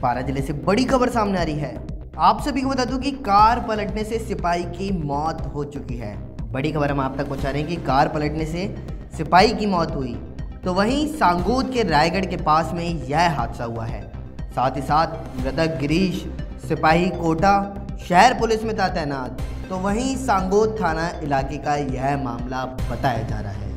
पारा ज़िले से बड़ी खबर सामने आ रही है। आप सभी को बता दूँ कि कार पलटने से सिपाही की मौत हो चुकी है। बड़ी खबर हम आप तक पहुँचा रहे हैं कि कार पलटने से सिपाही की मौत हुई। तो वहीं सांगोद के रायगढ़ के पास में यह हादसा हुआ है। साथ ही साथ मृतक गिरीश, सिपाही कोटा, शहर पुलिस में था तैनात। तो वहीं सांगोद थाना इलाके का यह मामला बताया जा रहा है।